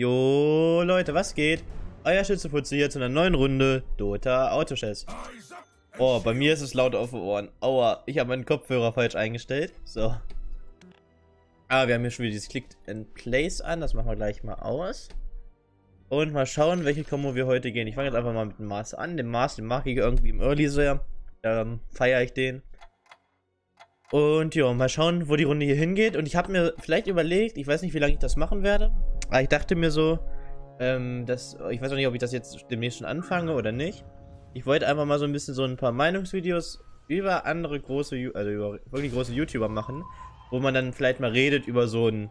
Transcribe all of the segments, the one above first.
Jo, Leute, was geht? Euer Schützeputze hier zu einer neuen Runde Dota Autochess. Oh, bei mir ist es laut auf den Ohren. Aua, ich habe meinen Kopfhörer falsch eingestellt. So. Ah, wir haben hier schon wieder dieses Click in Place an. Das machen wir gleich mal aus. Und mal schauen, welche Kombo wir heute gehen. Ich fange jetzt einfach mal mit dem Mars an. Den Mars, den mag ich irgendwie im Early sehr. Ähm, feiere ich den. Und ja, mal schauen, wo die Runde hier hingeht. Und ich habe mir vielleicht überlegt, ich weiß nicht, wie lange ich das machen werde. Aber ich dachte mir so, ähm, dass, ich weiß auch nicht, ob ich das jetzt demnächst schon anfange oder nicht. Ich wollte einfach mal so ein bisschen so ein paar Meinungsvideos über andere große, also über wirklich große YouTuber machen, wo man dann vielleicht mal redet über so ein,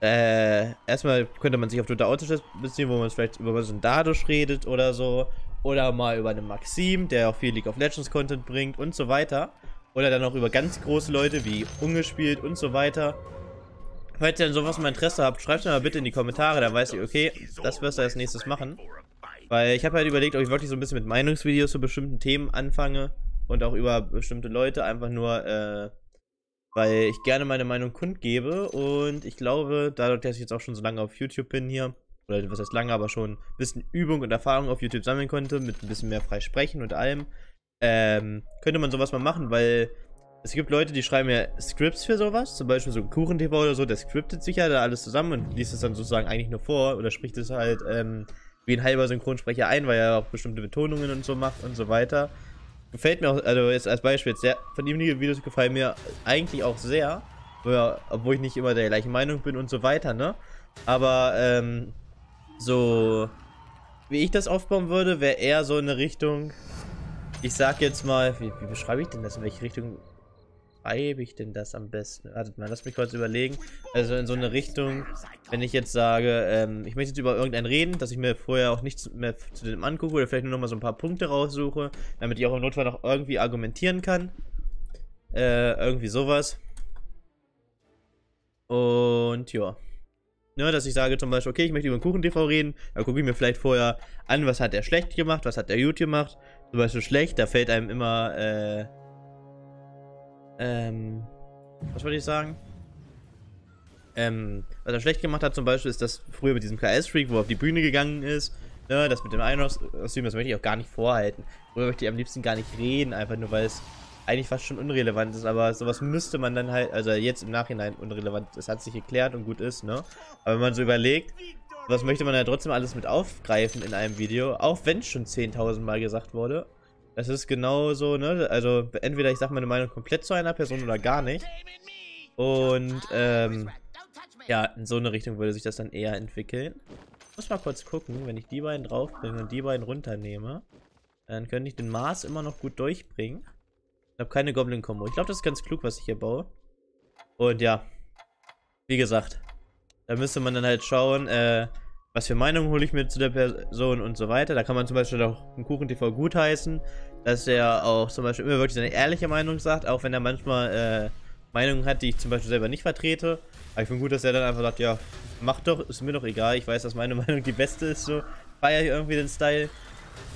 äh, erstmal könnte man sich auf Dota Autochess beziehen, wo man vielleicht über so ein Dadosh redet oder so. Oder mal über einen Maxim, der auch viel League of Legends Content bringt und so weiter. Oder dann auch über ganz große Leute wie Ungespielt und so weiter. Falls ihr dann sowas mal Interesse habt, schreibt mir mal bitte in die Kommentare, da weiß ich, okay, das wirst du als nächstes machen. Weil ich habe halt überlegt, ob ich wirklich so ein bisschen mit Meinungsvideos zu bestimmten Themen anfange und auch über bestimmte Leute einfach nur, äh, weil ich gerne meine Meinung kundgebe und ich glaube, dadurch, dass ich jetzt auch schon so lange auf YouTube bin hier, oder was heißt lange, aber schon ein bisschen Übung und Erfahrung auf YouTube sammeln konnte, mit ein bisschen mehr frei sprechen und allem, ähm, könnte man sowas mal machen, weil es gibt Leute, die schreiben ja Scripts für sowas, zum Beispiel so Kuchen-TV oder so, der scriptet sich ja da alles zusammen und liest es dann sozusagen eigentlich nur vor oder spricht es halt ähm, wie ein halber Synchronsprecher ein, weil er auch bestimmte Betonungen und so macht und so weiter. Gefällt mir auch, also jetzt als Beispiel, sehr, von ihm die Videos gefallen mir eigentlich auch sehr, obwohl ich nicht immer der gleichen Meinung bin und so weiter, ne? Aber, ähm, so, wie ich das aufbauen würde, wäre eher so eine Richtung, ich sag jetzt mal, wie, wie beschreibe ich denn das? In welche Richtung schreibe ich denn das am besten? Wartet mal, lass mich kurz überlegen. Also in so eine Richtung, wenn ich jetzt sage, ähm, ich möchte jetzt über irgendeinen reden, dass ich mir vorher auch nichts mehr zu dem angucke oder vielleicht nur noch mal so ein paar Punkte raussuche, damit ich auch im Notfall noch irgendwie argumentieren kann. Äh, irgendwie sowas. Und ja. Ne, dass ich sage zum Beispiel, okay, ich möchte über Kuchen-TV reden, da gucke ich mir vielleicht vorher an, was hat er schlecht gemacht, was hat der YouTube gemacht. Zum Beispiel schlecht, da fällt einem immer, äh, ähm, was wollte ich sagen? Ähm, was er schlecht gemacht hat zum Beispiel, ist das früher mit diesem KS-Freak, wo er auf die Bühne gegangen ist, ne, das mit dem Einlaufskostüm, das möchte ich auch gar nicht vorhalten. Worüber möchte ich am liebsten gar nicht reden, einfach nur weil es eigentlich fast schon unrelevant ist, aber sowas müsste man dann halt, also jetzt im Nachhinein unrelevant, es hat sich geklärt und gut ist, ne? Aber wenn man so überlegt, was möchte man ja trotzdem alles mit aufgreifen in einem Video, auch wenn es schon 10.000 Mal gesagt wurde. Das ist genau so, ne? Also entweder ich sage meine Meinung komplett zu einer Person oder gar nicht. Und ähm, ja, in so eine Richtung würde sich das dann eher entwickeln. Ich muss mal kurz gucken, wenn ich die beiden draufbringe und die beiden runternehme, dann könnte ich den Mars immer noch gut durchbringen. Ich habe keine Goblin-Kombo. Ich glaube, das ist ganz klug, was ich hier baue. Und ja, wie gesagt, da müsste man dann halt schauen, äh, was für Meinung hole ich mir zu der Person und so weiter. Da kann man zum Beispiel auch einen Kuchen-TV gutheißen, dass er auch zum Beispiel immer wirklich seine ehrliche Meinung sagt, auch wenn er manchmal äh, Meinungen hat, die ich zum Beispiel selber nicht vertrete. Aber ich finde gut, dass er dann einfach sagt, ja, mach doch, ist mir doch egal, ich weiß, dass meine Meinung die beste ist, so feiere ich irgendwie den Style.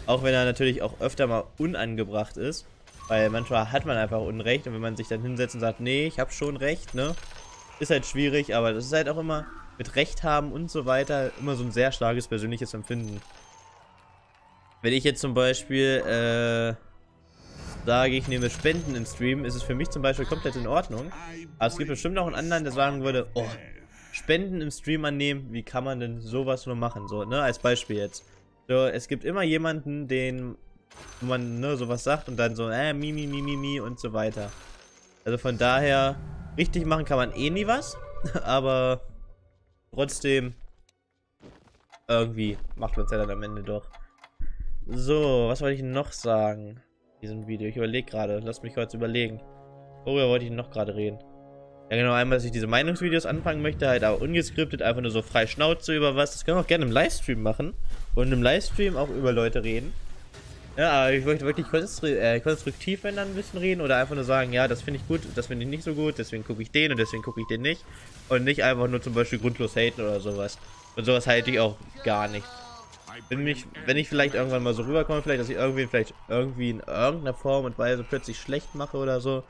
Auch wenn er natürlich auch öfter mal unangebracht ist. Weil manchmal hat man einfach Unrecht und wenn man sich dann hinsetzt und sagt, nee, ich habe schon Recht, ne? Ist halt schwierig, aber das ist halt auch immer mit Recht haben und so weiter immer so ein sehr starkes persönliches Empfinden. Wenn ich jetzt zum Beispiel äh, sage, ich nehme Spenden im Stream, ist es für mich zum Beispiel komplett in Ordnung. Aber es gibt bestimmt auch einen anderen, der sagen würde, oh, Spenden im Stream annehmen, wie kann man denn sowas nur machen? So, ne, als Beispiel jetzt. So, es gibt immer jemanden, den man ne, sowas sagt und dann so, äh, mi, mi, mi, mi, mi und so weiter. Also von daher, richtig machen kann man eh nie was, aber trotzdem, irgendwie macht man es ja dann am Ende doch. So, was wollte ich noch sagen in diesem Video? Ich überlege gerade, lass mich kurz überlegen. Worüber wollte ich noch gerade reden? Ja genau, einmal, dass ich diese Meinungsvideos anfangen möchte, halt auch ungeskriptet, einfach nur so frei Schnauze über was. Das können wir auch gerne im Livestream machen. Und im Livestream auch über Leute reden. Ja, aber ich möchte wirklich äh, konstruktiv, wenn dann ein bisschen reden oder einfach nur sagen, ja, das finde ich gut, das finde ich nicht so gut, deswegen gucke ich den und deswegen gucke ich den nicht. Und nicht einfach nur zum Beispiel grundlos haten oder sowas. Und sowas halte ich auch gar nicht. Wenn, mich, wenn ich vielleicht irgendwann mal so rüberkomme, vielleicht, dass ich irgendwie vielleicht irgendwie in irgendeiner Form und Weise plötzlich schlecht mache oder so,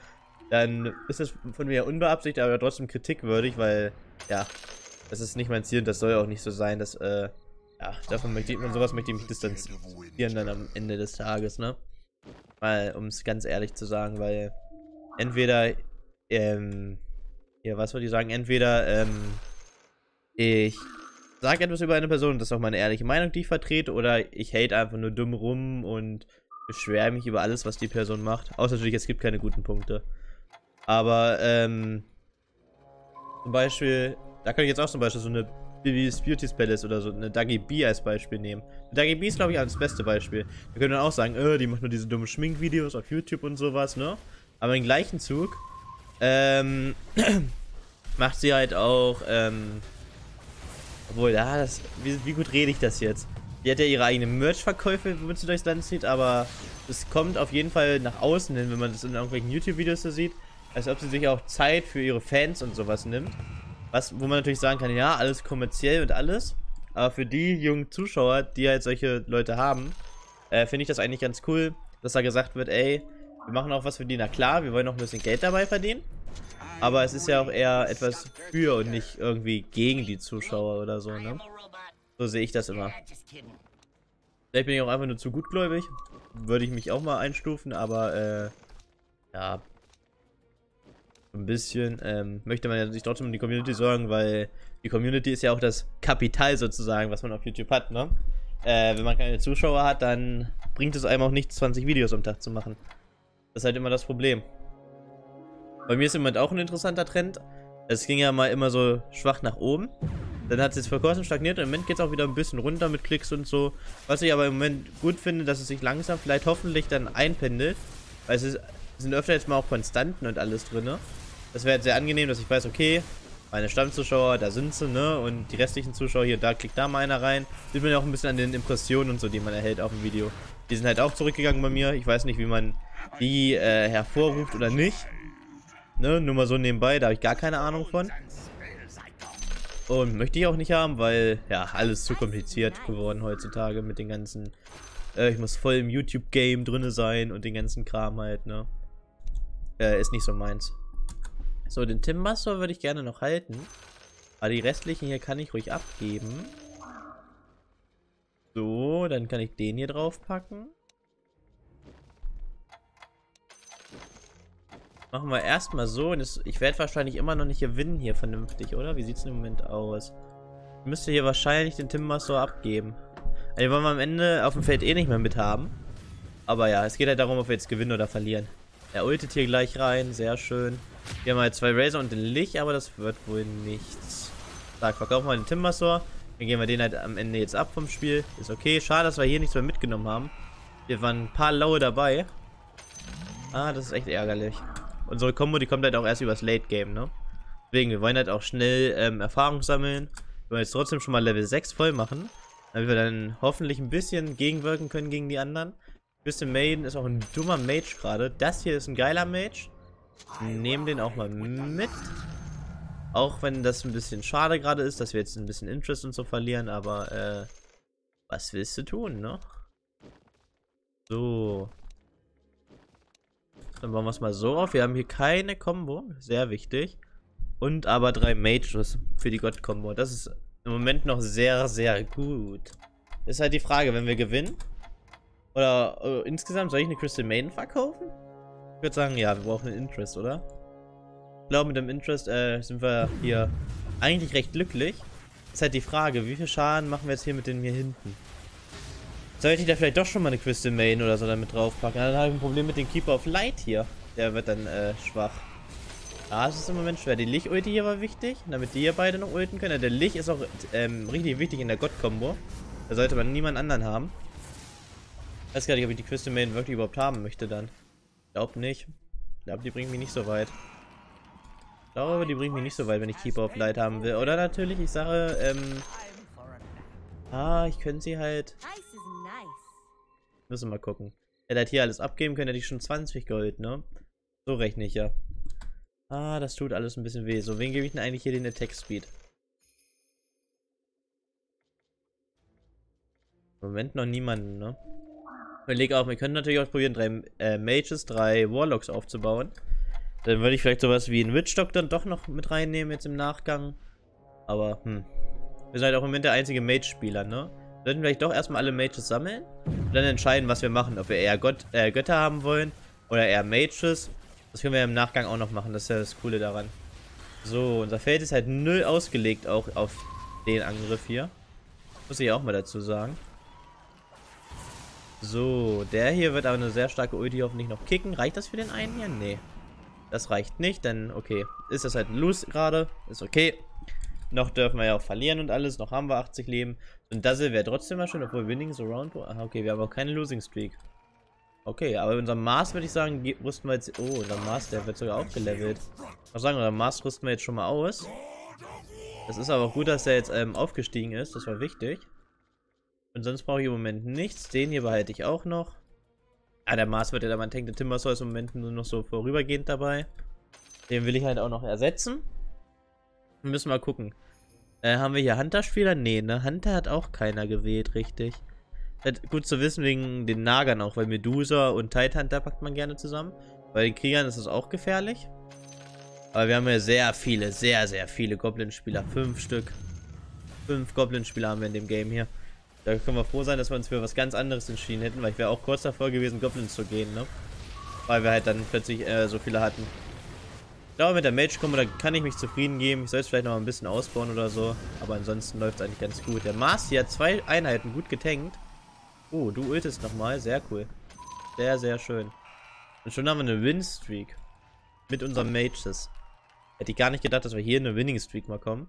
dann ist es von mir unbeabsichtigt, aber trotzdem kritikwürdig, weil, ja, Das ist nicht mein Ziel und das soll auch nicht so sein, dass, äh, ja, davon möchte ich, von sowas möchte ich mich distanzieren dann am Ende des Tages, ne? Mal, um es ganz ehrlich zu sagen, weil entweder, ähm, ja, was wollte ich sagen, entweder, ähm, ich sage etwas über eine Person, das ist auch meine ehrliche Meinung, die ich vertrete, oder ich hate einfach nur dumm rum und beschwere mich über alles, was die Person macht. Außer natürlich, es gibt keine guten Punkte. Aber, ähm, zum Beispiel, da kann ich jetzt auch zum Beispiel so eine Bibis Beauty's Palace oder so eine Dagi B als Beispiel nehmen. Dagi B ist, glaube ich, das beste Beispiel. Da können dann auch sagen, äh, die macht nur diese dummen Schminkvideos auf YouTube und sowas, ne? Aber im gleichen Zug, ähm, macht sie halt auch, ähm, obwohl, ja, das, wie, wie gut rede ich das jetzt? Die hat ja ihre eigenen Merch-Verkäufe, womit sie durchs Land zieht, aber es kommt auf jeden Fall nach außen hin, wenn man das in irgendwelchen YouTube-Videos so sieht, als ob sie sich auch Zeit für ihre Fans und sowas nimmt. Was, wo man natürlich sagen kann, ja, alles kommerziell und alles. Aber für die jungen Zuschauer, die halt solche Leute haben, äh, finde ich das eigentlich ganz cool, dass da gesagt wird, ey, wir machen auch was für die. Na klar, wir wollen noch ein bisschen Geld dabei verdienen. Aber es ist ja auch eher etwas für und nicht irgendwie gegen die Zuschauer oder so, ne? So sehe ich das immer. Vielleicht bin ich auch einfach nur zu gutgläubig. Würde ich mich auch mal einstufen, aber äh, ja. Ein bisschen ähm, möchte man ja sich trotzdem um die Community sorgen, weil die Community ist ja auch das Kapital sozusagen, was man auf YouTube hat, ne? Äh, wenn man keine Zuschauer hat, dann bringt es einem auch nichts, 20 Videos am Tag zu machen. Das ist halt immer das Problem. Bei mir ist im Moment auch ein interessanter Trend. Es ging ja mal immer so schwach nach oben. Dann hat es jetzt vor kurzem stagniert und im Moment geht es auch wieder ein bisschen runter mit Klicks und so. Was ich aber im Moment gut finde, dass es sich langsam vielleicht hoffentlich dann einpendelt. Weil es, ist, sind öfter jetzt mal auch Konstanten und alles drin. Das wäre jetzt sehr angenehm, dass ich weiß, okay, meine Stammzuschauer, da sind sie, ne? Und die restlichen Zuschauer hier, da klickt da mal einer rein. Sieht man ja auch ein bisschen an den Impressionen und so, die man erhält auf dem Video. Die sind halt auch zurückgegangen bei mir. Ich weiß nicht, wie man die äh, hervorruft oder nicht. Ne, nur mal so nebenbei, da habe ich gar keine Ahnung von. Und möchte ich auch nicht haben, weil, ja, alles zu kompliziert geworden heutzutage mit den ganzen, äh, ich muss voll im YouTube-Game drinne sein und den ganzen Kram halt, ne. Äh, ist nicht so meins. So, den Tim Master würde ich gerne noch halten. Aber die restlichen hier kann ich ruhig abgeben. So, dann kann ich den hier drauf packen. Machen wir erstmal so. ich werde wahrscheinlich immer noch nicht gewinnen hier vernünftig, oder? Wie sieht es im Moment aus? Ich müsste hier wahrscheinlich den Timmaster abgeben. Also, wollen wir am Ende auf dem Feld eh nicht mehr mit haben. Aber ja, es geht halt darum, ob wir jetzt gewinnen oder verlieren. Er ultet hier gleich rein, sehr schön. Wir haben halt zwei Razor und den Lich, aber das wird wohl nichts. Sag, verkaufen wir den Timmaster. Dann gehen wir den halt am Ende jetzt ab vom Spiel. Ist okay. Schade, dass wir hier nichts mehr mitgenommen haben. Wir waren ein paar Laue dabei. Ah, das ist echt ärgerlich unsere Combo, die kommt halt auch erst übers Late Game, ne? Deswegen, wir wollen halt auch schnell ähm, Erfahrung sammeln. Wir wollen jetzt trotzdem schon mal Level 6 voll machen. Damit wir dann hoffentlich ein bisschen gegenwirken können gegen die anderen. Bisschen Maiden ist auch ein dummer Mage gerade. Das hier ist ein geiler Mage. Nehmen den auch mal mit. Auch wenn das ein bisschen schade gerade ist, dass wir jetzt ein bisschen Interest und so verlieren, aber äh, was willst du tun, ne? So. Dann bauen wir es mal so auf. Wir haben hier keine Combo. Sehr wichtig. Und aber drei Mages für die God-Combo. Das ist im Moment noch sehr, sehr gut. Ist halt die Frage, wenn wir gewinnen. Oder uh, insgesamt, soll ich eine Crystal Maiden verkaufen? Ich würde sagen, ja, wir brauchen einen Interest, oder? Ich glaube, mit dem Interest äh, sind wir hier eigentlich recht glücklich. Ist halt die Frage, wie viel Schaden machen wir jetzt hier mit denen hier hinten? Sollte ich da vielleicht doch schon mal eine Crystal Main oder so damit draufpacken? Dann habe ich ein Problem mit dem Keeper of Light hier. Der wird dann äh, schwach. Ah, es ist im Moment schwer. Die Lich-Ulti hier war wichtig, damit die hier beide noch ulten können. Ja, der Lich ist auch ähm, richtig wichtig in der God-Kombo. Da sollte man niemand anderen haben. Ich weiß gar nicht, ob ich die Crystal Main wirklich überhaupt haben möchte dann. Ich glaube nicht. Ich glaube, die bringt mich nicht so weit. Ich glaube, die bringt mich nicht so weit, wenn ich Keeper of Light haben will. Oder natürlich, ich sage, ähm... Ah, ich könnte sie halt... Müssen wir mal gucken. Hätte halt hier alles abgeben können, hätte ich schon 20 Gold, ne? So rechne ich ja. Ah, das tut alles ein bisschen weh. So, wen gebe ich denn eigentlich hier den Attack Speed? Moment noch niemanden, ne? Überleg auch, wir können natürlich auch probieren, drei äh, Mages, drei Warlocks aufzubauen. Dann würde ich vielleicht sowas wie einen Witch Doctor doch noch mit reinnehmen jetzt im Nachgang. Aber, hm. Wir sind halt auch im Moment der einzige Mage-Spieler, ne? Sollten wir vielleicht doch erstmal alle Mages sammeln und dann entscheiden, was wir machen. Ob wir eher Gott, äh, Götter haben wollen oder eher Mages. Das können wir im Nachgang auch noch machen. Das ist ja das Coole daran. So, unser Feld ist halt null ausgelegt auch auf den Angriff hier. Muss ich auch mal dazu sagen. So, der hier wird aber eine sehr starke Ulti hoffentlich noch kicken. Reicht das für den einen hier? Nee. Das reicht nicht, denn okay. Ist das halt ein Loose gerade. Ist okay. Noch dürfen wir ja auch verlieren und alles. Noch haben wir 80 Leben. Und Dazzle wäre trotzdem mal schön, obwohl Winning so round. Aha, okay, wir haben auch keine Losing Streak. Okay, aber unser Mars würde ich sagen, rüsten wir jetzt. Oh, unser Mars, der wird sogar auch gelevelt. Ich muss sagen, unser Mars rüsten wir jetzt schon mal aus. Das ist aber auch gut, dass er jetzt ähm, aufgestiegen ist. Das war wichtig. Und sonst brauche ich im Moment nichts. Den hier behalte ich auch noch. Ah, der Mars wird ja, man denkt, der Timbersaw ist im Moment nur noch so vorübergehend dabei. Den will ich halt auch noch ersetzen. Wir müssen mal gucken. Äh, haben wir hier Hunter-Spieler? Nee, ne? Hunter hat auch keiner gewählt, richtig. Gut zu wissen wegen den Nagern auch, weil Medusa und Tidehunter packt man gerne zusammen. Bei den Kriegern ist es auch gefährlich. Aber wir haben ja sehr viele, sehr, sehr viele Goblin-Spieler. Fünf Stück. Fünf Goblin-Spieler haben wir in dem Game hier. Da können wir froh sein, dass wir uns für was ganz anderes entschieden hätten, weil ich wäre auch kurz davor gewesen, Goblins zu gehen, ne? Weil wir halt dann plötzlich äh, so viele hatten. Ich glaube, mit der Mage-Kombo, da kann ich mich zufrieden geben. Ich soll es vielleicht noch ein bisschen ausbauen oder so. Aber ansonsten läuft es eigentlich ganz gut. Der Mars hier hat zwei Einheiten gut getankt. Oh, du ultest nochmal. Sehr cool. Sehr, sehr schön. Und schon haben wir eine Win-Streak. Mit unseren Mages. Hätte ich gar nicht gedacht, dass wir hier eine Winning-Streak mal kommen.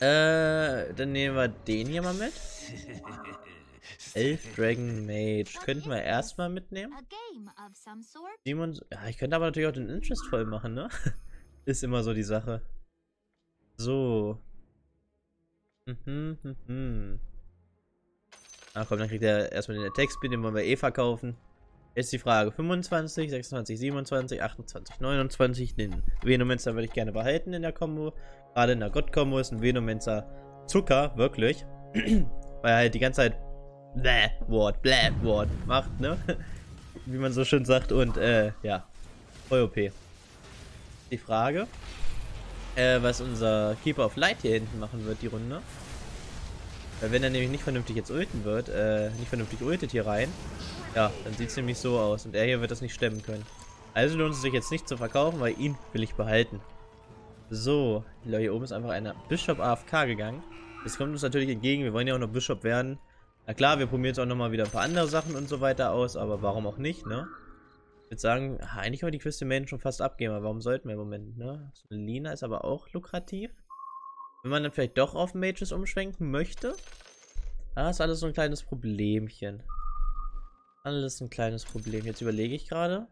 Äh, dann nehmen wir den hier mal mit. Elf Dragon Mage. Könnten wir erstmal mitnehmen. Simon, ja, ich könnte aber natürlich auch den Interest voll machen, ne? Ist immer so die Sache. So. Mhm, mhm. mhm. Ach komm, dann kriegt er erstmal den Attack Speed, den wollen wir eh verkaufen. Jetzt die Frage: 25, 26, 27, 28, 29. Den Venomancer würde ich gerne behalten in der Combo. Gerade in der God-Kombo ist ein Venomancer Zucker, wirklich. Weil er halt die ganze Zeit Bläh, Wort, Bläh, Wort macht, ne? Wie man so schön sagt. Und, äh, ja. Voll OP. Die Frage, äh, was unser Keeper of Light hier hinten machen wird, die Runde. Weil wenn er nämlich nicht vernünftig jetzt ulten wird, äh, nicht vernünftig ultet hier rein, ja, dann sieht es nämlich so aus. Und er hier wird das nicht stemmen können. Also lohnt es sich jetzt nicht zu verkaufen, weil ihn will ich behalten. So, hier oben ist einfach einer Bishop AFK gegangen. Das kommt uns natürlich entgegen, wir wollen ja auch noch Bishop werden. Na klar, wir probieren jetzt auch nochmal wieder ein paar andere Sachen und so weiter aus, aber warum auch nicht, ne? Ich würde sagen, eigentlich können wir die Quest Main schon fast abgeben, aber warum sollten wir im Moment, ne? So Lina ist aber auch lukrativ. Wenn man dann vielleicht doch auf Mages umschwenken möchte. Ah, ist alles so ein kleines Problemchen. Alles ein kleines Problem. Jetzt überlege ich gerade.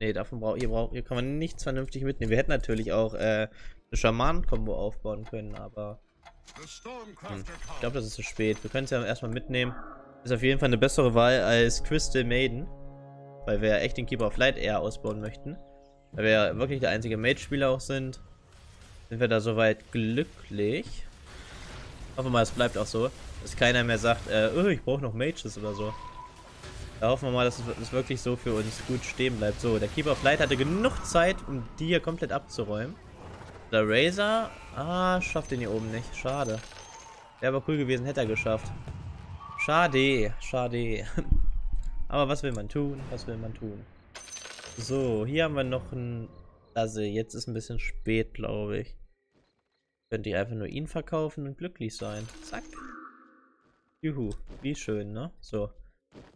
Ne, davon braucht hier braucht hier kann man nichts vernünftig mitnehmen. Wir hätten natürlich auch äh, eine Schaman-Kombo aufbauen können, aber hm. ich glaube, das ist zu spät. Wir können es ja erstmal mitnehmen. Ist auf jeden Fall eine bessere Wahl als Crystal Maiden, weil wir ja echt den Keeper of Light eher ausbauen möchten. Weil wir ja wirklich der einzige Mage-Spieler auch sind. Sind wir da soweit glücklich? Hoffen wir mal, es bleibt auch so, dass keiner mehr sagt, äh, oh, ich brauche noch Mages oder so. Da hoffen wir mal, dass es wirklich so für uns gut stehen bleibt. So, der Keeper of Light hatte genug Zeit, um die hier komplett abzuräumen. Der Razor, ah, schafft den hier oben nicht. Schade. Wäre aber cool gewesen, hätte er geschafft. Schade, schade. aber was will man tun? Was will man tun? So, hier haben wir noch ein... Also, jetzt ist ein bisschen spät, glaube ich. Könnte ich einfach nur ihn verkaufen und glücklich sein. Zack. Juhu, wie schön, ne? So.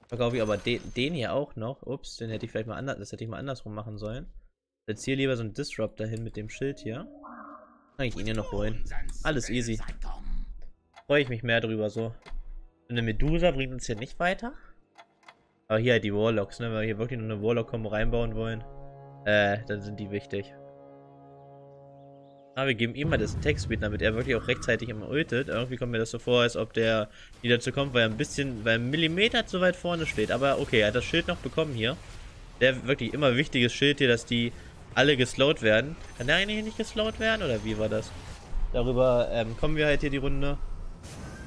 Verkaufe ich aber den, den hier auch noch. Ups, den hätte ich vielleicht mal anders, das hätte ich mal andersrum machen sollen. Jetzt hier lieber so ein Disrupt dahin mit dem Schild hier. Kann ich ihn hier noch holen. Alles easy. Freue ich mich mehr drüber so. Eine Medusa bringt uns hier nicht weiter. Aber hier halt die Warlocks, ne? Wenn wir hier wirklich nur eine Warlock-Kombo reinbauen wollen, äh, dann sind die wichtig. Ah, wir geben ihm mal das Text-Speed, damit er wirklich auch rechtzeitig immer ultet. Irgendwie kommt mir das so vor, als ob der nie dazu kommt, weil er ein bisschen, weil ein Millimeter zu weit vorne steht. Aber okay, er hat das Schild noch bekommen hier. Der wirklich immer wichtiges Schild hier, dass die alle geslowt werden. Kann der eigentlich nicht geslowt werden, oder wie war das? Darüber ähm, kommen wir halt hier die Runde.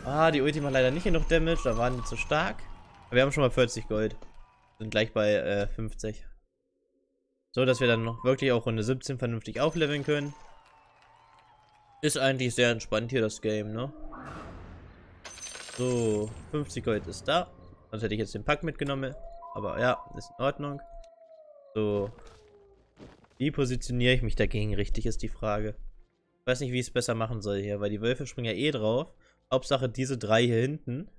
Ah, die Ulti macht leider nicht genug Damage, da waren die zu stark. Aber wir haben schon mal 40 Gold. Sind gleich bei äh, 50. So, dass wir dann noch wirklich auch Runde 17 vernünftig aufleveln können. Ist eigentlich sehr entspannt hier das Game, ne? So, 50 Gold ist da. Sonst hätte ich jetzt den Pack mitgenommen. Aber ja, ist in Ordnung. So. Wie positioniere ich mich dagegen richtig, ist die Frage. Ich weiß nicht, wie ich es besser machen soll hier, weil die Wölfe springen ja eh drauf. Hauptsache diese drei hier hinten,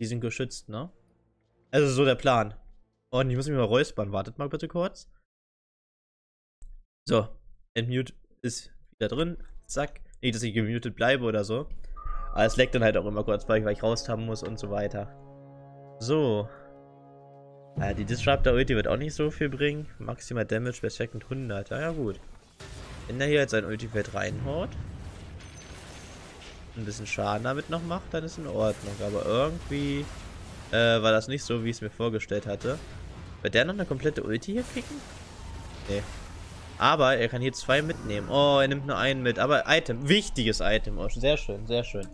die sind geschützt, ne? Also so der Plan. Und ich muss mich mal räuspern. Wartet mal bitte kurz. So, Entmute ist wieder drin. Zack. Nicht, dass ich gemutet bleibe oder so. Aber es leckt dann halt auch immer kurz, weil ich, weil ich raushaben muss und so weiter. So. Ja, die Disruptor Ulti wird auch nicht so viel bringen. Maximal Damage per Second 100. Ja, ja gut. Wenn er hier jetzt sein Ultifeld reinhaut, ein bisschen Schaden damit noch macht, dann ist in Ordnung. Aber irgendwie äh, war das nicht so, wie ich es mir vorgestellt hatte. Wird der noch eine komplette Ulti hier kriegen? Nee. Aber er kann hier zwei mitnehmen. Oh, er nimmt nur einen mit. Aber Item, wichtiges Item. Oh, sehr schön, sehr schön.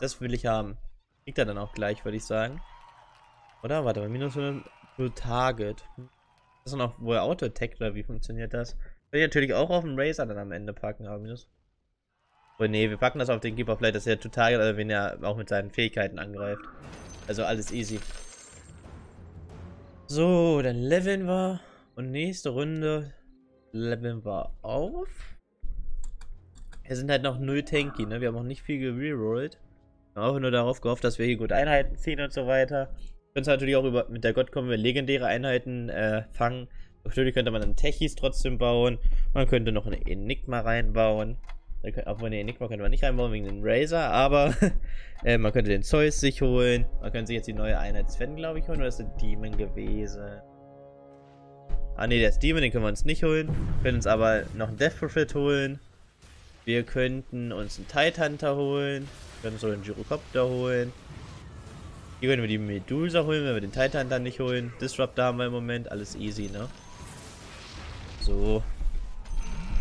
Das will ich haben. Kriegt er dann auch gleich, würde ich sagen. Oder? Warte mal, minus nur Target. Das ist noch wohl Auto-Attack oder wie funktioniert das? Will ich natürlich auch auf den Razer dann am Ende packen, aber minus. Oh ne, wir packen das auf den Keeper Flight, dass er total, also wenn er auch mit seinen Fähigkeiten angreift. Also alles easy. So, dann leveln wir. Und nächste Runde leveln wir auf. Wir sind halt noch null tanky, ne? Wir haben auch nicht viel haben auch nur darauf gehofft, dass wir hier gut Einheiten ziehen und so weiter. Können natürlich auch über, mit der Gott kommen wir legendäre Einheiten äh, fangen. Natürlich könnte man dann Techis trotzdem bauen. Man könnte noch eine Enigma reinbauen. Obwohl eine Enigma könnte man nicht reinbauen wegen dem Razer, aber äh, man könnte den Zeus sich holen. Man könnte sich jetzt die neue Einheit Sven, glaube ich, holen. Oder ist der Demon gewesen? Ah ne, der ist Demon, den können wir uns nicht holen. Wir können uns aber noch einen Death Prophet holen. Wir könnten uns einen Tidehunter holen. Wir können uns so einen Gyrocopter holen. Hier können wir die Medusa holen, wenn wir den Titan dann nicht holen. Disruptor haben wir im Moment, alles easy, ne? So.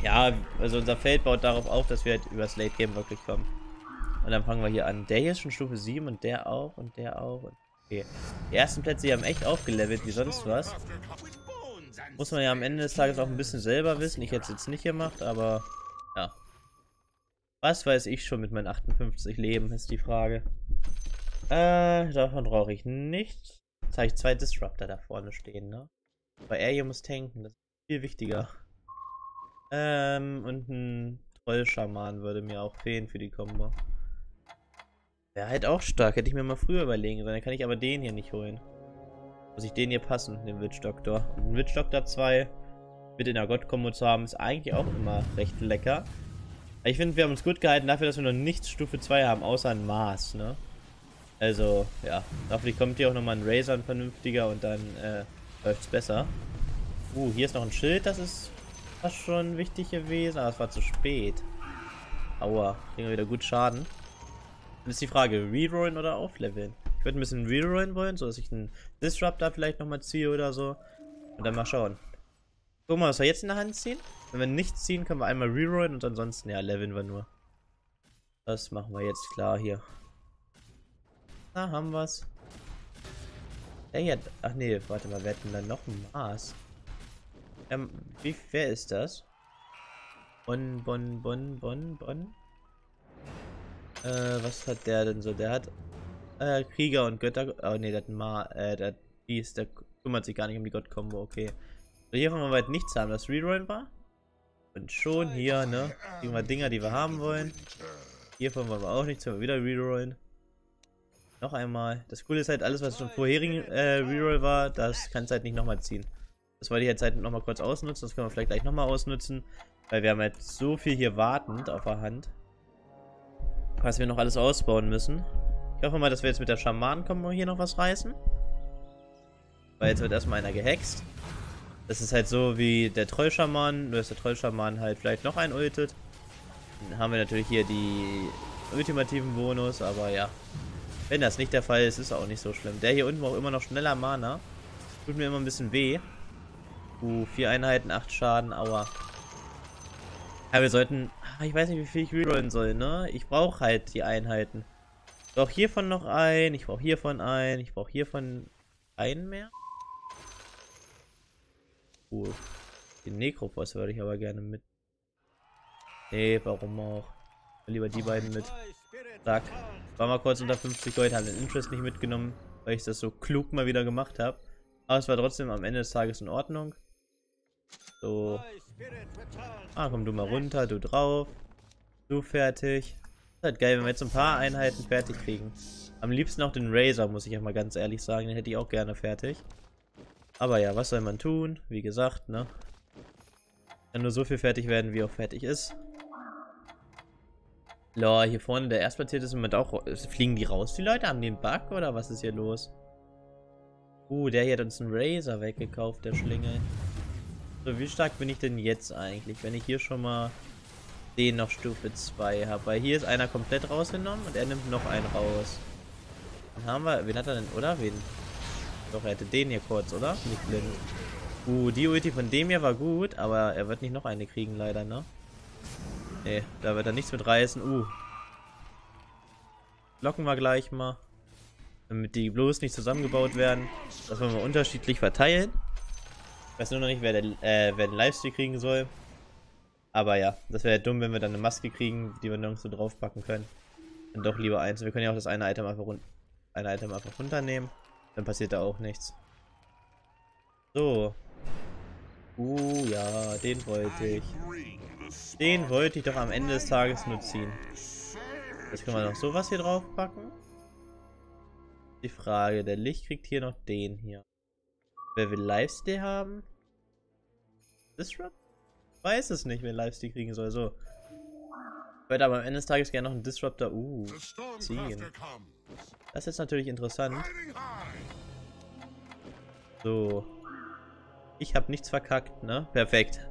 Ja, also unser Feld baut darauf auf, dass wir halt übers Late Game wirklich kommen. Und dann fangen wir hier an. Der hier ist schon Stufe 7 und der auch und der auch. Okay. Die ersten Plätze hier haben echt aufgelevelt wie sonst was. Muss man ja am Ende des Tages auch ein bisschen selber wissen. Ich hätte es jetzt nicht gemacht, aber ja. Was weiß ich schon mit meinen 58 Leben, ist die Frage. Äh, davon brauche ich nichts. Jetzt habe ich zwei Disruptor da vorne stehen, ne? Aber er hier muss tanken, das ist viel wichtiger. Ähm, und ein Trollschaman würde mir auch fehlen für die Combo. Wäre halt auch stark, hätte ich mir mal früher überlegen sollen. Dann kann ich aber den hier nicht holen. Muss ich den hier passen, den Witch Doctor. Und ein Witch Doctor 2 mit in der Gott-Kombo zu haben, ist eigentlich auch immer recht lecker. Ich finde, wir haben uns gut gehalten dafür, dass wir noch nichts Stufe 2 haben, außer ein Maß, ne? Also, ja. Hoffentlich kommt hier auch nochmal ein Razor, ein vernünftiger und dann äh, läuft es besser. Uh, hier ist noch ein Schild, das ist fast schon wichtig gewesen, aber es war zu spät. Aua, kriegen wir wieder gut Schaden. Dann ist die Frage, rerollen oder aufleveln? Ich würde ein bisschen rerollen wollen, so dass ich einen Disruptor vielleicht nochmal ziehe oder so. Und dann mal schauen. Wir mal, was wir jetzt in der Hand ziehen. Wenn wir nichts ziehen, können wir einmal rerollen und ansonsten, ja, leveln wir nur. Das machen wir jetzt klar hier. Na, haben wir's. Der hier, ach nee, warte mal, wir hätten dann noch ein Maß. Ähm, wie, wer ist das? Bon, Bon, Bon, Bon, Bon. Äh, was hat der denn so? Der hat äh, Krieger und Götter. Oh ne, der hat Ma, äh, der Biest, der kümmert sich gar nicht um die Gott-Kombo, okay. So, hier wollen wir weit nichts haben, das Rerollen war. Und schon hier, ne? Wir Dinger, die wir haben wollen. Hiervon wollen wir auch nichts, wenn wir wieder rerollen. Noch einmal. Das Coole ist halt, alles, was schon vorherigen äh, Reroll war, das kannst du halt nicht nochmal ziehen. Das wollte ich jetzt halt nochmal kurz ausnutzen. Das können wir vielleicht gleich nochmal ausnutzen. Weil wir haben halt so viel hier wartend auf der Hand. Was wir noch alles ausbauen müssen. Ich hoffe mal, dass wir jetzt mit der Schamanen-Kombo hier noch was reißen. Weil jetzt wird erstmal einer gehext. Das ist halt so wie der Trollschaman, nur dass der Trollschaman halt vielleicht noch ein ultet. Dann haben wir natürlich hier die ultimativen Bonus, aber ja. Wenn das nicht der Fall ist, ist auch nicht so schlimm. Der hier unten braucht immer noch schneller Mana. Tut mir immer ein bisschen weh. Uh, vier Einheiten, acht Schaden, aua. Ja, wir sollten... Ah, ich weiß nicht, wie viel ich rerollen soll, ne? Ich brauche halt die Einheiten. Ich brauche hiervon noch ein, ich brauche hiervon ein, ich brauche hiervon einen mehr. Uh, den Necropost würde ich aber gerne mit... Nee, warum auch? Lieber die beiden mit. Zack. War mal kurz unter 50 Gold, haben den Interest nicht mitgenommen, weil ich das so klug mal wieder gemacht habe. Aber es war trotzdem am Ende des Tages in Ordnung. So. Ah, komm du mal runter, du drauf. Du fertig. Ist halt geil, wenn wir jetzt ein paar Einheiten fertig kriegen. Am liebsten auch den Razor, muss ich ja mal ganz ehrlich sagen. Den hätte ich auch gerne fertig. Aber ja, was soll man tun? Wie gesagt, ne? Kann nur so viel fertig werden, wie auch fertig ist. Lol, hier vorne der Erstplatzierte ist im Moment auch... Fliegen die raus, die Leute? Haben die einen Bug oder was ist hier los? Uh, der hier hat uns einen Razor weggekauft, der Schlingel. So, wie stark bin ich denn jetzt eigentlich, wenn ich hier schon mal den noch Stufe 2 habe? Weil hier ist einer komplett rausgenommen und er nimmt noch einen raus. Dann haben wir... Wen hat er denn, oder? Wen? Doch, er hätte den hier kurz, oder? Nicht blind. Uh, die Ulti von dem hier war gut, aber er wird nicht noch eine kriegen, leider, ne? Ne, da wird er nichts mit reißen. Uh. Locken wir gleich mal. Damit die bloß nicht zusammengebaut werden. Das wollen wir unterschiedlich verteilen. Ich weiß nur noch nicht, wer, der, äh, wer den Livestream kriegen soll. Aber ja, das wäre dumm, wenn wir dann eine Maske kriegen, die wir nirgends so draufpacken können. Dann doch lieber eins. Wir können ja auch das eine Item einfach, run eine Item einfach runternehmen. Dann passiert da auch nichts. So. Uh, ja, den wollte ich. Den wollte ich doch am Ende des Tages nur ziehen. Jetzt können wir noch sowas hier drauf packen. Die Frage, der Licht kriegt hier noch den hier. Wer will Lifestyle haben? Disrupt? Weiß es nicht, wer Lifestyle kriegen soll. So. Ich würde aber am Ende des Tages gerne noch einen Disruptor. Uh, ziehen. Das ist jetzt natürlich interessant. So. Ich habe nichts verkackt, ne? Perfekt.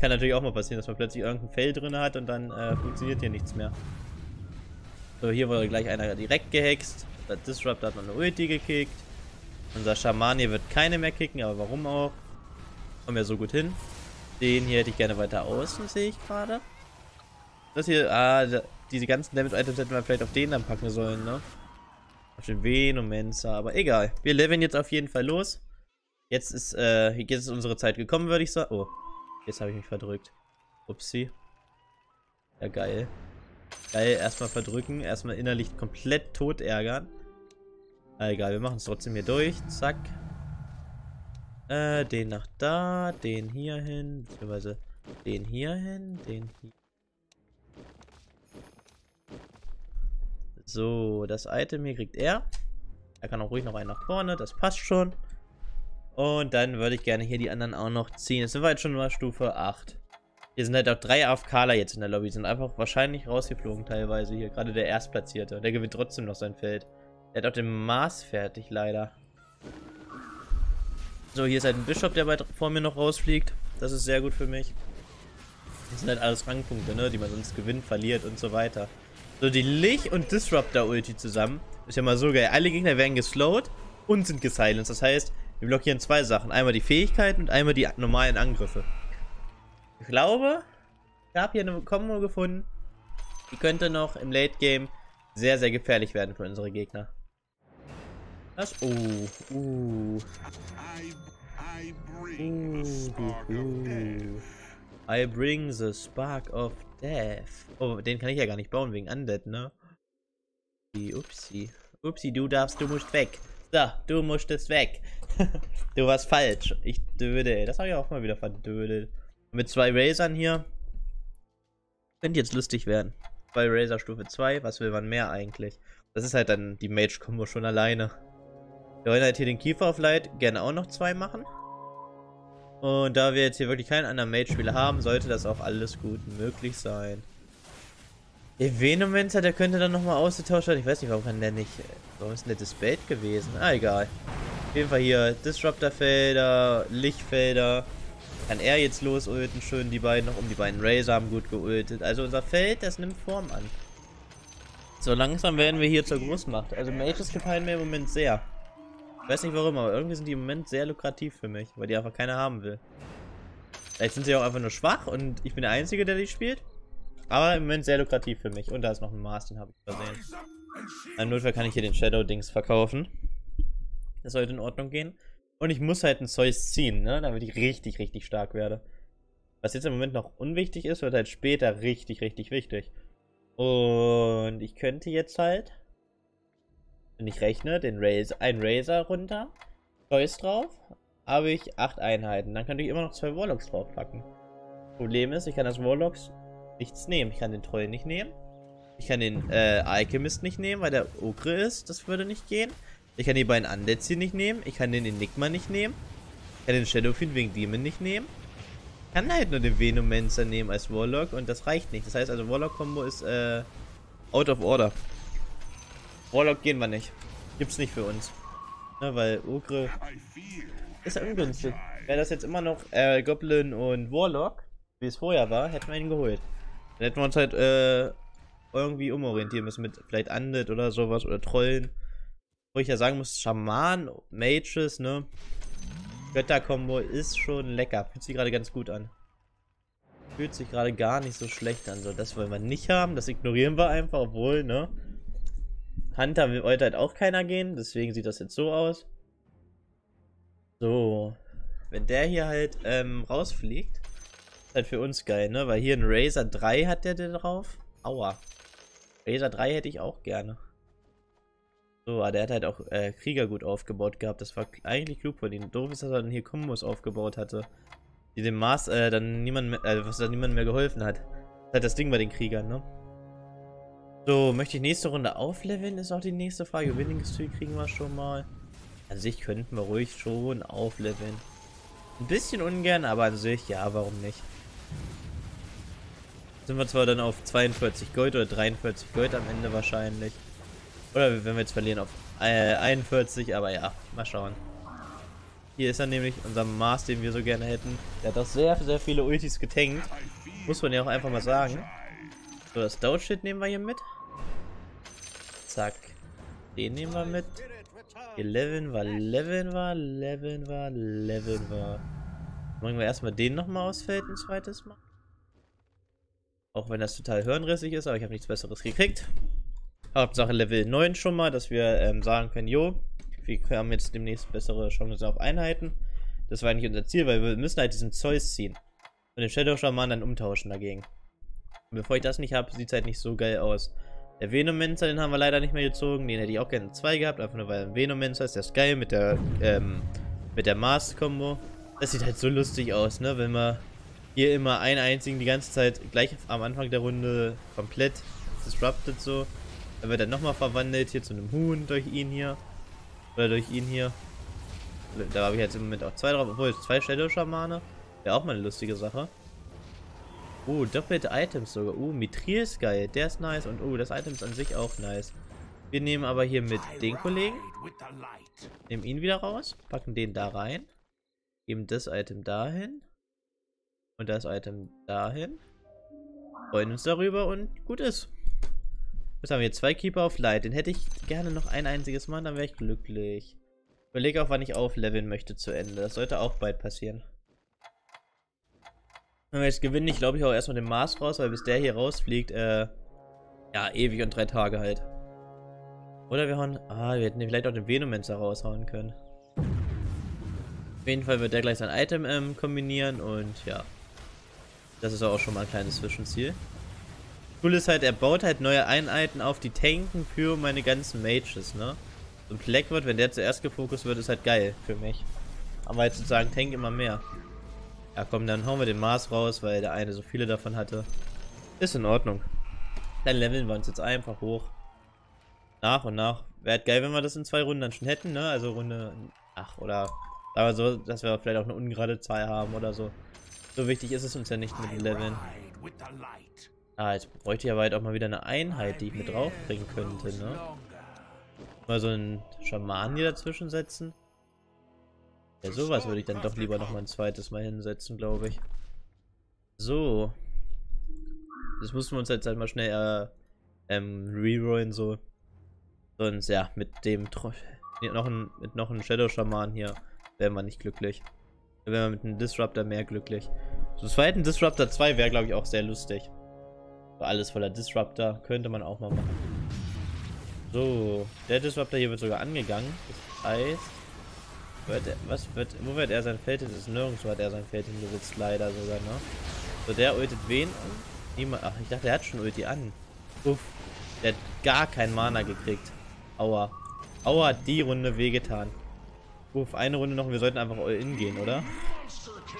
Kann natürlich auch mal passieren, dass man plötzlich irgendein Feld drin hat und dann äh, funktioniert hier nichts mehr. So, hier wurde gleich einer direkt gehext. Der Disrupt hat noch eine Ulti gekickt. Unser Schaman hier wird keine mehr kicken, aber warum auch? Kommen wir so gut hin. Den hier hätte ich gerne weiter außen, sehe ich gerade. Das hier, ah, diese ganzen Damage-Items hätten wir vielleicht auf den dann packen sollen, ne? Auf den Venomensa, aber egal. Wir leveln jetzt auf jeden Fall los. Jetzt ist, äh, jetzt ist unsere Zeit gekommen, würde ich sagen. Oh, jetzt habe ich mich verdrückt. Upsi. Ja, geil. Geil, erstmal verdrücken, erstmal innerlich komplett tot ärgern. Ah, egal, wir machen es trotzdem hier durch. Zack. Äh, den nach da, den hier hin, beziehungsweise den hier hin, den hier. So, das Item hier kriegt er. Er kann auch ruhig noch einen nach vorne, das passt schon. Und dann würde ich gerne hier die anderen auch noch ziehen. Jetzt sind wir jetzt schon mal Stufe 8. Hier sind halt auch drei AFKler jetzt in der Lobby. Sind einfach wahrscheinlich rausgeflogen teilweise hier. Gerade der Erstplatzierte. Der gewinnt trotzdem noch sein Feld. Der hat auch den Mars fertig, leider. So, hier ist halt ein Bischof, der weit vor mir noch rausfliegt. Das ist sehr gut für mich. Das sind halt alles Rangpunkte, ne? Die man sonst gewinnt, verliert und so weiter. So, die Lich- und Disruptor-Ulti zusammen. Ist ja mal so geil. Alle Gegner werden geslowt und sind gesilenced. Das heißt, wir blockieren zwei Sachen. Einmal die Fähigkeiten und einmal die normalen Angriffe. Ich glaube, ich habe hier eine Combo gefunden. Die könnte noch im Late Game sehr, sehr gefährlich werden für unsere Gegner. Das, oh, uh. Uh, uh. I bring the spark of death. Oh, den kann ich ja gar nicht bauen wegen Undead, ne? Upsi. Upsi, du darfst, du musst weg. So, du musstest weg. du warst falsch. Ich döde, Das habe ich auch mal wieder verdödelt. Mit zwei Razern hier. Könnte jetzt lustig werden. Zwei Razor Stufe 2. Was will man mehr eigentlich? Das ist halt dann die Mage-Kombo schon alleine. Wir wollen halt hier den Kiefer auf Light gerne auch noch zwei machen. Und da wir jetzt hier wirklich keinen anderen Mage-Spieler haben, sollte das auch alles gut möglich sein. Der Venomancer, der könnte dann nochmal ausgetauscht werden. Ich weiß nicht, warum kann der nicht... Warum ist denn der Dispelled gewesen? Ah, egal. Auf jeden Fall hier Disruptor-Felder, Lichtfelder. Kann er jetzt losulten, schön die beiden noch um. Die beiden Razor haben gut geultet. Also unser Feld, das nimmt Form an. So langsam werden wir hier zur Großmacht. Also Mages gefallen mir im Moment sehr. Ich weiß nicht warum, aber irgendwie sind die im Moment sehr lukrativ für mich, weil die einfach keiner haben will. Vielleicht sind sie auch einfach nur schwach und ich bin der Einzige, der die spielt. Aber im Moment sehr lukrativ für mich. Und da ist noch ein Mars, den habe ich versehen. Im Notfall kann ich hier den Shadow-Dings verkaufen. Das sollte in Ordnung gehen. Und ich muss halt ein Zeus ziehen, ne? Damit ich richtig, richtig stark werde. Was jetzt im Moment noch unwichtig ist, wird halt später richtig, richtig wichtig. Und ich könnte jetzt halt, wenn ich rechne, den Razor, ein Razor runter, Choice drauf, habe ich acht Einheiten. Dann könnte ich immer noch zwei Warlocks draufpacken. Problem ist, ich kann das Warlocks nichts nehmen. Ich kann den Troll nicht nehmen. Ich kann den äh, Alchemist nicht nehmen, weil der Ogre ist. Das würde nicht gehen. Ich kann die beiden hier nicht nehmen. Ich kann den Enigma nicht nehmen. Ich kann den Shadowfiend wegen Demon nicht nehmen. Ich kann halt nur den Venomancer nehmen als Warlock und das reicht nicht. Das heißt also, Warlock-Kombo ist äh, out of order. Warlock gehen wir nicht. Gibt's nicht für uns. Ne, weil Ogre ist ja ungünstig. Wäre das jetzt immer noch äh, Goblin und Warlock, wie es vorher war, hätten wir ihn geholt. Dann hätten wir uns halt äh, irgendwie umorientieren müssen mit vielleicht Undead oder sowas oder Trollen. Wo ich ja sagen muss, Schaman, Mages, ne? Götter-Kombo ist schon lecker. Fühlt sich gerade ganz gut an. Fühlt sich gerade gar nicht so schlecht an. So, das wollen wir nicht haben. Das ignorieren wir einfach, obwohl, ne? Hunter will heute halt auch keiner gehen. Deswegen sieht das jetzt so aus. So. Wenn der hier halt ähm, rausfliegt, ist halt für uns geil, ne? Weil hier ein Razer 3 hat der drauf. Aua. Razer 3 hätte ich auch gerne. So, aber der hat halt auch äh, Krieger gut aufgebaut gehabt. Das war eigentlich klug von ihm. Doof ist, dass er dann hier Kombos aufgebaut hatte. Die dem Mars äh, dann niemand mehr, äh, was dann niemand mehr geholfen hat. Das ist halt das Ding bei den Kriegern, ne? So, möchte ich nächste Runde aufleveln, ist auch die nächste Frage. Winning Streak kriegen wir schon mal. An sich könnten wir ruhig schon aufleveln. Ein bisschen ungern, aber an sich, ja, warum nicht? Sind wir zwar dann auf 42 Gold oder 43 Gold am Ende wahrscheinlich. Oder wenn wir jetzt verlieren auf äh, 41, aber ja, mal schauen. Hier ist dann nämlich unser Mars, den wir so gerne hätten. Der hat auch sehr, sehr viele Ultis getankt. Muss man ja auch einfach mal sagen. So, das Downshit nehmen wir hier mit. Zack. Den nehmen wir mit. Hier leveln wir, leveln wir, leveln wir, leveln wir. Bringen wir erstmal den nochmal aus Feld ein zweites Mal. Auch wenn das total hirnrissig ist, aber ich habe nichts besseres gekriegt. Hauptsache Level 9 schon mal, dass wir ähm, sagen können, jo, wir haben jetzt demnächst bessere Chancen auf Einheiten. Das war eigentlich unser Ziel, weil wir müssen halt diesen Zeus ziehen. Und den Shadow Shaman dann umtauschen dagegen. Und bevor ich das nicht habe, sieht es halt nicht so geil aus. Der Venomancer, den haben wir leider nicht mehr gezogen. Den hätte ich auch gerne 2 gehabt, einfach nur weil ein Venomancer ist. Der ist geil mit der, ähm, mit der Mars-Kombo. Das sieht halt so lustig aus, ne? Wenn wir hier immer einen einzigen die ganze Zeit gleich am Anfang der Runde komplett disrupted so. Dann wird er nochmal verwandelt hier zu einem Huhn durch ihn hier. Oder durch ihn hier. Da habe ich jetzt im Moment auch zwei drauf, obwohl zwei Shadow-Schamane. Wäre auch mal eine lustige Sache. Oh, doppelte Items sogar. Oh, Mithril ist geil. Der ist nice. Und oh, das Item ist an sich auch nice. Wir nehmen aber hier mit den Kollegen. Nehmen ihn wieder raus. Packen den da rein. Geben das Item dahin. Und das Item dahin. Freuen uns darüber und gut ist. Was haben wir jetzt? Zwei Keeper auf Light. Den hätte ich gerne noch ein einziges Mal, dann wäre ich glücklich. Überlege auch, wann ich aufleveln möchte zu Ende. Das sollte auch bald passieren. Wenn wir jetzt gewinnen, ich glaube ich auch erstmal den Mars raus, weil bis der hier rausfliegt, äh, ja, ewig und drei Tage halt. Oder wir hauen, ah, wir hätten vielleicht auch den Venomancer raushauen können. Auf jeden Fall wird der gleich sein Item ähm, kombinieren und ja. Das ist auch schon mal ein kleines Zwischenziel. Cool ist halt, er baut halt neue Einheiten auf, die tanken für meine ganzen Mages, ne? Ein Blackwood, wenn der zuerst gefokust wird, ist halt geil für mich. Aber halt sozusagen tank immer mehr. Ja komm, dann hauen wir den Mars raus, weil der eine so viele davon hatte. Ist in Ordnung. Dann leveln wir uns jetzt einfach hoch. Nach und nach. Wäre halt geil, wenn wir das in zwei Runden dann schon hätten, ne? Also Runde... Ach, oder... Aber so, dass wir vielleicht auch eine ungerade Zahl haben oder so. So wichtig ist es uns ja nicht mit den Leveln. Ah, jetzt bräuchte ich aber halt auch mal wieder eine Einheit, die ich mit draufbringen könnte, ne? Mal so einen Schaman hier dazwischen setzen. Ja, sowas würde ich dann doch lieber noch mal ein zweites Mal hinsetzen, glaube ich. So. Das mussten wir uns jetzt halt mal schnell äh, ähm, rerollen, so. Sonst, ja, mit dem Tro noch ein, mit noch einem Shadow-Schaman hier wären wir nicht glücklich. Dann wären wir mit einem Disruptor mehr glücklich. So, zweiten Disruptor 2 wäre, glaube ich, auch sehr lustig. Alles voller Disruptor. Könnte man auch mal machen. So, der Disruptor hier wird sogar angegangen. Das heißt, wird er, was wird, wo wird er sein Feld? Das ist nirgendwo hat er sein Feld hingesetzt, leider sogar, ne? So, der ultet wen an? Niemand, ach, ich dachte, er hat schon Ulti an. Uff, der hat gar kein Mana gekriegt. Aua. Aua hat die Runde wehgetan. Uff, eine Runde noch und wir sollten einfach all in gehen, oder?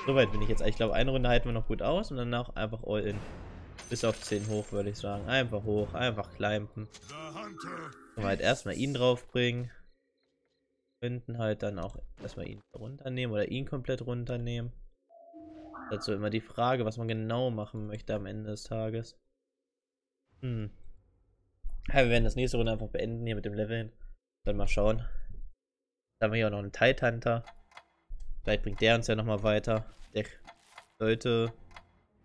Soweit bin ich jetzt. Ich glaube, eine Runde halten wir noch gut aus und danach einfach all in. Bis auf 10 hoch, würde ich sagen. Einfach hoch, einfach climben. Können wir halt erstmal ihn draufbringen. Könnten halt dann auch erstmal ihn runternehmen oder ihn komplett runternehmen. Dazu immer die Frage, was man genau machen möchte am Ende des Tages. Hm. Ja, wir werden das nächste Runde einfach beenden hier mit dem Leveln. Dann mal schauen. Dann haben wir hier auch noch einen Tight Hunter. Vielleicht bringt der uns ja nochmal weiter. Der sollte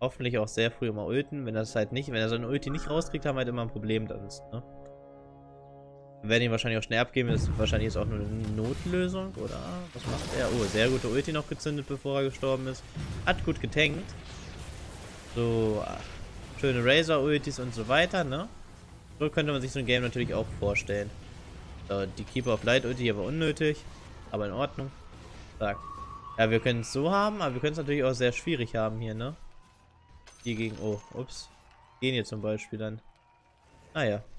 hoffentlich auch sehr früh immer ulten. Wenn das halt nicht, wenn er seine Ulti nicht rauskriegt, haben wir halt immer ein Problem dann. Ne? Wir werden ihn wahrscheinlich auch schnell abgeben. Das ist wahrscheinlich jetzt auch nur eine Notlösung, oder? Was macht er? Oh, sehr gute Ulti noch gezündet, bevor er gestorben ist. Hat gut getankt. So, schöne Razor-Ultis und so weiter, ne? So könnte man sich so ein Game natürlich auch vorstellen. So, die Keeper of Light Ulti war unnötig, aber in Ordnung. Sag. Ja, wir können es so haben, aber wir können es natürlich auch sehr schwierig haben hier, ne? Die gegen... Oh, ups. Gehen hier zum Beispiel dann. Naja. Ah,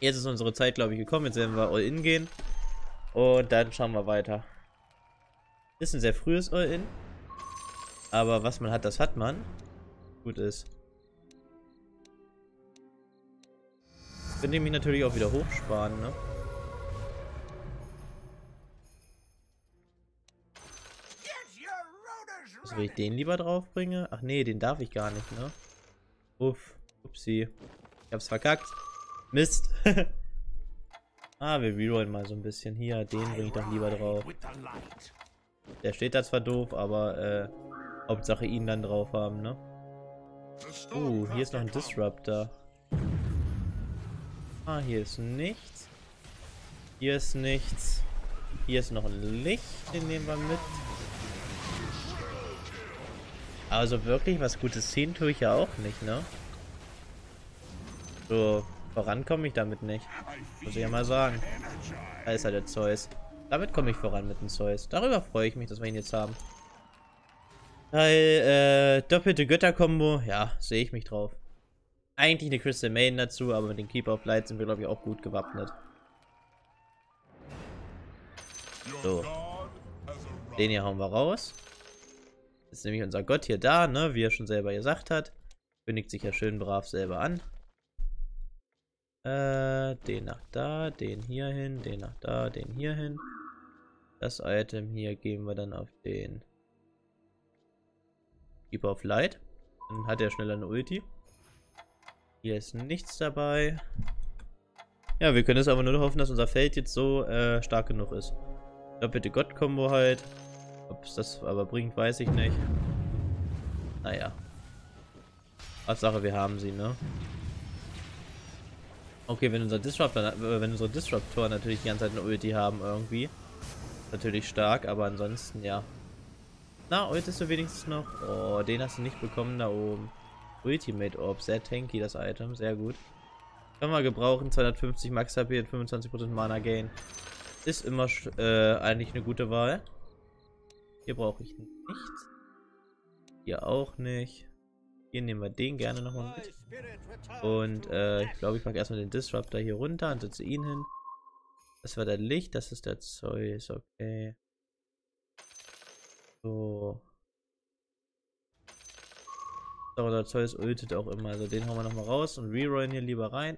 Jetzt ist unsere Zeit, glaube ich, gekommen. Jetzt werden wir All-In gehen. Und dann schauen wir weiter. Ist ein sehr frühes All-In. Aber was man hat, das hat man. Gut ist. Könnte ich mich natürlich auch wieder hochsparen, ne? Wenn ich den lieber draufbringe? Ach nee, den darf ich gar nicht, ne? Uff. Upsi. Ich hab's verkackt. Mist. ah, wir rerollen mal so ein bisschen. Hier, den bringe ich doch lieber drauf. Der steht da zwar doof, aber äh, Hauptsache ihn dann drauf haben, ne? Uh, hier ist noch ein Disruptor. Ah, hier ist nichts. Hier ist nichts. Hier ist noch ein Licht, den nehmen wir mit. Also wirklich, was Gutes ziehen tue ich ja auch nicht, ne? So, Voran komme ich damit nicht. Muss ich ja mal sagen. Da ist halt der Zeus. Damit komme ich voran mit dem Zeus. Darüber freue ich mich, dass wir ihn jetzt haben. Weil, äh, doppelte Götter-Kombo, ja, sehe ich mich drauf. Eigentlich eine Crystal Main dazu, aber mit dem Keeper of Light sind wir, glaube ich, auch gut gewappnet. So. Den hier hauen wir raus. Ist nämlich unser Gott hier da, ne, wie er schon selber gesagt hat. Kündigt sich ja schön brav selber an. Äh, den nach da, den hier hin, den nach da, den hier hin. Das Item hier geben wir dann auf den Keeper of Light. Dann hat er schneller eine Ulti. Hier ist nichts dabei. Ja, wir können es aber nur hoffen, dass unser Feld jetzt so äh, stark genug ist. Doppelte Gott-Kombo halt. Ob es das aber bringt, weiß ich nicht. Naja. Hauptsache, wir haben sie, ne? Okay, wenn unser Disruptor, äh, wenn unsere Disruptor natürlich die ganze Zeit eine Ulti haben irgendwie. Natürlich stark, aber ansonsten ja. Na, ultest du wenigstens noch? Oh, den hast du nicht bekommen da oben. Ultimate Orb, sehr tanky das Item, sehr gut. Können wir gebrauchen, 250 Max HP und 25% Mana Gain. Ist immer äh, eigentlich eine gute Wahl. Hier brauche ich nichts. Hier auch nicht. Hier nehmen wir den gerne nochmal mit. Und äh, ich glaube, ich packe erstmal den Disruptor hier runter und setze ihn hin. Das war der Licht, das ist der Zeus, okay. So. So, der Zeus ultet auch immer. Also den hauen wir nochmal raus und rerollen hier lieber rein.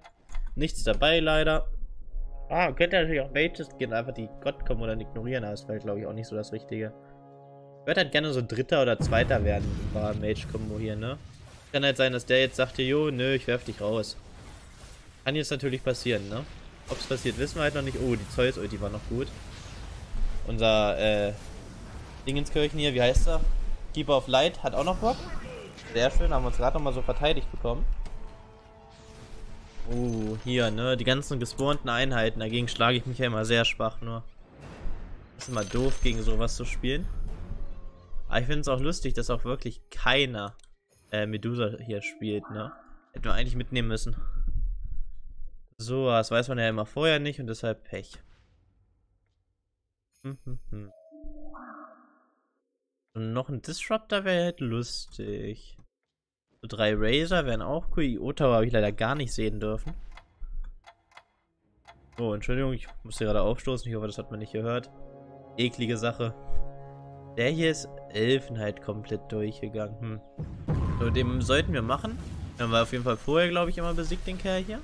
Nichts dabei leider. Ah, könnte natürlich auch Mages gehen, einfach die Gott kommen oder ignorieren, aber das wäre glaube ich auch nicht so das Richtige. Ich würde halt gerne so Dritter oder Zweiter werden bei Mage-Kombo hier, ne? Kann halt sein, dass der jetzt sagt, jo, nö, ich werf dich raus. Kann jetzt natürlich passieren, ne? Ob es passiert, wissen wir halt noch nicht. Oh, die Zeus-Ulti war noch gut. Unser, äh, Dingenskirchen hier, wie heißt er? Keeper of Light hat auch noch Bock. Sehr schön, haben wir uns gerade nochmal so verteidigt bekommen. Uh, hier, ne? Die ganzen gespawnten Einheiten, dagegen schlage ich mich ja immer sehr schwach nur. ist immer doof, gegen sowas zu spielen. Aber ich finde es auch lustig, dass auch wirklich keiner äh, Medusa hier spielt, ne? Hätten wir eigentlich mitnehmen müssen. So, das weiß man ja immer vorher nicht und deshalb Pech. Hm, hm, hm. Und noch ein Disruptor wäre halt lustig. So drei Razor wären auch cool. IO-Tower habe ich leider gar nicht sehen dürfen. Oh, Entschuldigung, ich musste gerade aufstoßen. Ich hoffe, das hat man nicht gehört. Eklige Sache. Der hier ist Elfenheit komplett durchgegangen. Hm. So, dem sollten wir machen. Haben wir auf jeden Fall vorher, glaube ich, immer besiegt, den Kerl hier.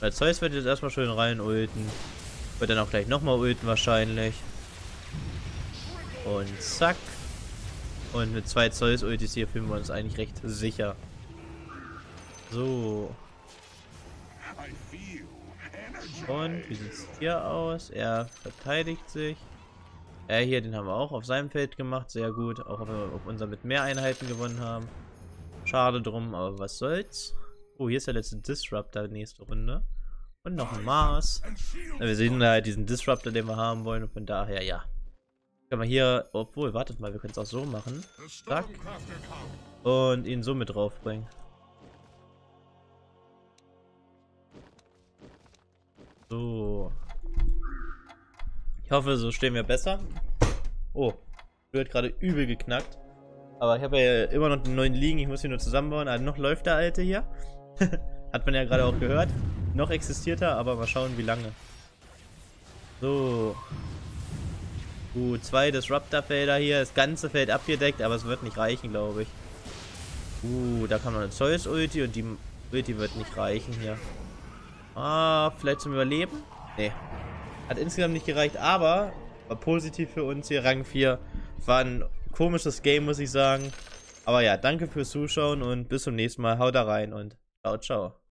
Weil Zeus wird jetzt erstmal schön rein ulten. Wird dann auch gleich nochmal ulten wahrscheinlich. Und zack. Und mit zwei Zeus Ultis hier fühlen wir uns eigentlich recht sicher. So. Und wie sieht es hier aus? Er verteidigt sich. Er hier, den haben wir auch auf seinem Feld gemacht. Sehr gut. Auch wenn wir auf unser mit mehr Einheiten gewonnen haben. Schade drum, aber was soll's. Oh, hier ist der letzte Disruptor nächste Runde. Und noch ein Mars. wir sehen halt diesen Disruptor, den wir haben wollen. Und von daher, ja. Können wir hier, obwohl, wartet mal, wir können es auch so machen. Zack. Und ihn so mit draufbringen. So. Ich hoffe, so stehen wir besser. Oh, wird gerade übel geknackt. Aber ich habe ja immer noch den neuen liegen. Ich muss ihn nur zusammenbauen. Also noch läuft der alte hier. Hat man ja gerade auch gehört. Noch existiert er, aber mal schauen, wie lange. So. Gut, zwei Disruptor-Felder hier. Das ganze Feld abgedeckt, aber es wird nicht reichen, glaube ich. Uh, da kann man eine Zeus-Ulti und die Ulti wird nicht reichen hier. Ah, vielleicht zum Überleben? Nee. Hat insgesamt nicht gereicht, aber war positiv für uns hier. Rang 4 war ein komisches Game, muss ich sagen. Aber ja, danke fürs Zuschauen und bis zum nächsten Mal. Haut da rein und ciao, ciao.